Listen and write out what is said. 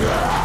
Yeah!